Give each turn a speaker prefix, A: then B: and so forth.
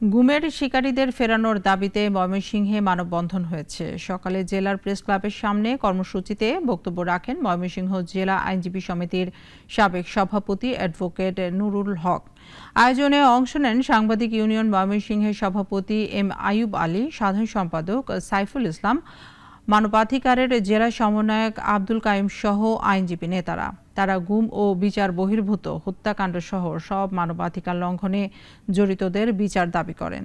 A: গুমের শিকারীদের ফেরানোর দাবিতে ময়মনসিংহে মানববন্ধন হয়েছে। সকালে জেলার প্রেস ক্লাবের সামনে কর্মসূচিতে বক্তব্য রাখেন ময়মনসিংহ জেলা আইনজীবী সমিতির সাবেক সভাপতি অ্যাডভোকেট নুরুল হক। আয়োজনে অংশ নেন সাংবাদিক ইউনিয়ন ময়মনসিংহের সভাপতি এম আয়ুব আলী, সাধারণ সম্পাদক সাইফুল ইসলাম মানবাধিকারের জেলা সমন্বয়ক আব্দুল কাইম সহ আইনজীবী নেতারা। তারা গুম ও বিচার বহির্ভূত হত্যাকাণ্ড সহ সব মানবাধিকার লঙ্ঘনে জড়িতদের বিচার দাবি করেন।